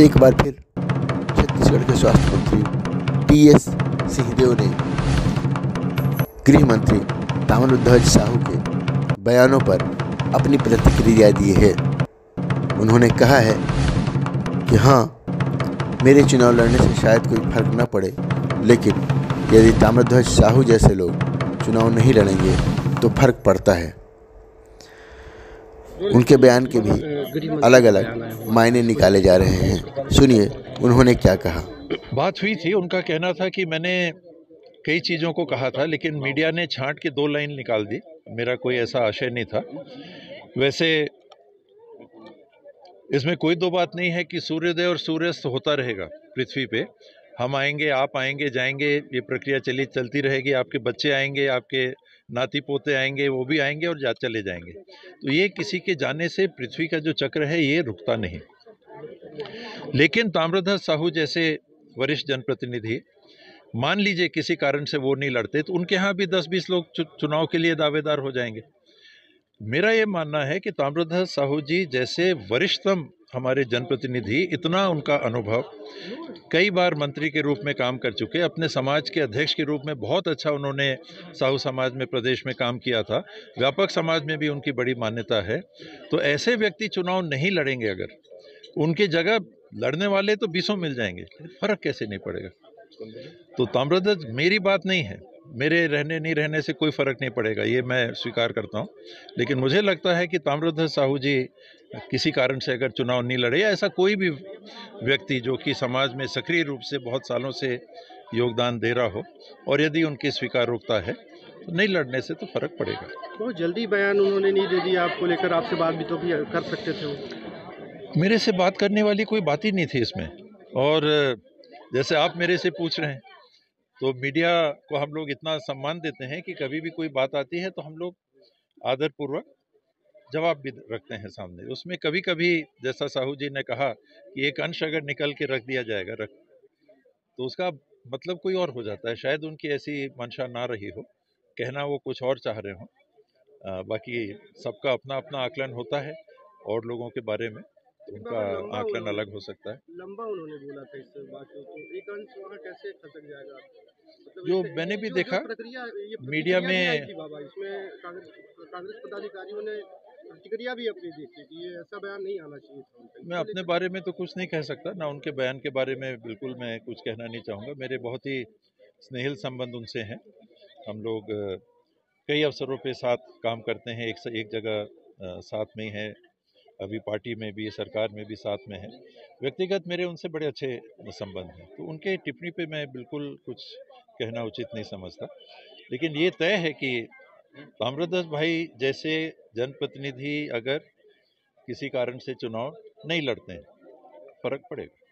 एक बार फिर। छत्तीसगढ़ के स्वास्थ्य मंत्री टी एस सिंहदेव ने गृह मंत्री ताम्रध्वज साहू के बयानों पर अपनी प्रतिक्रिया दी है। उन्होंने कहा है कि हाँ मेरे चुनाव लड़ने से शायद कोई फ़र्क न पड़े, लेकिन यदि ताम्रध्वज साहू जैसे लोग चुनाव नहीं लड़ेंगे तो फ़र्क पड़ता है। उनके बयान के भी अलग अलग मायने निकाले जा रहे हैं। सुनिए उन्होंने क्या कहा? बात हुई थी उनका कहना था कि मैंने कई चीज़ों को कहा था लेकिन मीडिया ने छांट के दो लाइन निकाल दी। मेरा कोई ऐसा आशय नहीं था। वैसे इसमें कोई दो बात नहीं है कि सूर्योदय और सूर्यास्त होता रहेगा पृथ्वी पे। हम आएँगे, आप आएँगे, जाएँगे, ये प्रक्रिया चली, चलती रहेगी, आपके बच्चे आएँगे, आपके नाती पोते आएँगे, वो भी आएँगे और जा, चले जाएँगे। तो ये किसी के जाने से पृथ्वी का जो चक्र है, ये रुकता नहीं। लेकिन ताम्रध्वज साहू जैसे वरिष्ठ जनप्रतिनिधि, मान लीजिए किसी कारण से वो नहीं लड़ते तो उनके यहाँ भी दस बीस लोग चुनाव के लिए दावेदार हो जाएँगे। मेरा ये मानना है कि ताम्रध्वज साहू जी जैसे वरिष्ठतम हमारे जनप्रतिनिधि, इतना उनका अनुभव। कई बार मंत्री के रूप में काम कर चुके, अपने समाज के अध्यक्ष के रूप में बहुत अच्छा उन्होंने साहू समाज में, प्रदेश में काम किया था। व्यापक समाज में भी उनकी बड़ी मान्यता है। तो ऐसे व्यक्ति चुनाव नहीं लड़ेंगे अगर, उनकी जगह लड़ने वाले तो बीसों मिल जाएँगे फ़र्क कैसे नहीं पड़ेगा? तो ताम्रध्वज मेरी बात नहीं है। मेरे रहने नहीं रहने से कोई फ़र्क नहीं पड़ेगा ये मैं स्वीकार करता हूँ। लेकिन मुझे लगता है कि ताम्रध्वज साहू जी किसी कारण से अगर चुनाव नहीं लड़े या ऐसा कोई भी व्यक्ति जो कि समाज में सक्रिय रूप से बहुत सालों से योगदान दे रहा हो और यदि उनकी स्वीकार रुकता है तो नहीं लड़ने से तो फ़र्क पड़ेगा। बहुत जल्दी बयान उन्होंने नहीं दे दिया आपको लेकर आपसे बात भी तो भी कर सकते थे मेरे से बात करने वाली कोई बात ही नहीं थी इसमें। और जैसे आप मेरे से पूछ रहे हैं तो मीडिया को हम लोग इतना सम्मान देते हैं कि कभी भी कोई बात आती है तो हम लोग आदरपूर्वक जवाब भी रखते हैं सामने। उसमें कभी कभी जैसा साहू जी ने कहा कि एक अंश अगर निकल के रख दिया जाएगा, रख तो उसका मतलब कोई और हो जाता है। शायद उनकी ऐसी मंशा ना रही हो। कहना वो कुछ और चाह रहे हों। बाकी सबका अपना अपना आकलन होता है और लोगों के बारे में। उनका आकलन अलग हो सकता है। लंबा उन्होंने बोला था इस बात को एक अंश वहाँ कैसे खसक जाएगा? मतलब जो मैंने भी देखा प्रक्रिया मीडिया में बाबा इसमें कांग्रेस पदाधिकारियों ने प्रतिक्रिया भी अपनी देखी कि ये ऐसा बयान नहीं आना चाहिए मैं अपने बारे में तो कुछ नहीं कह सकता ना उनके बयान के बारे में बिल्कुल मैं कुछ कहना नहीं चाहूँगा। मेरे बहुत ही स्नेहिल संबंध उनसे हैं। हम लोग कई अवसरों पे साथ काम करते हैं एक से एक जगह साथ में हैं। अभी पार्टी में भी, सरकार में भी साथ में है। व्यक्तिगत मेरे उनसे बड़े अच्छे संबंध हैं। तो उनके टिप्पणी पे मैं बिल्कुल कुछ कहना उचित नहीं समझता। लेकिन ये तय है कि अमृतदास भाई जैसे जनप्रतिनिधि अगर किसी कारण से चुनाव नहीं लड़ते हैं, फ़र्क पड़ेगा।